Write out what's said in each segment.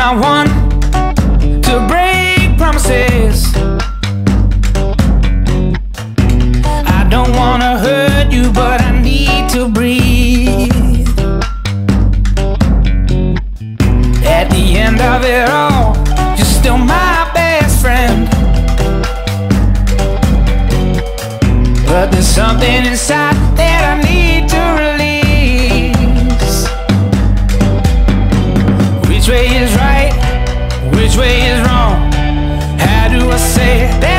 not one to break promises. I don't wanna hurt you, but I need to breathe. At the end of it all, you're still my best friend. But there's something inside that I need. say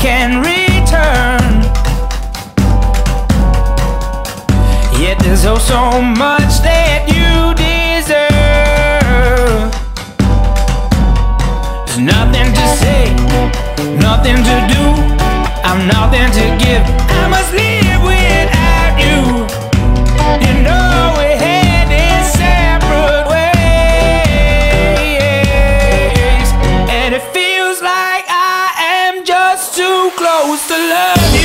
can return. Yet there's oh so much that you deserve. There's nothing to say, nothing to do. I'm nothing to give. I must leave. Was to love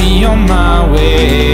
me on my way.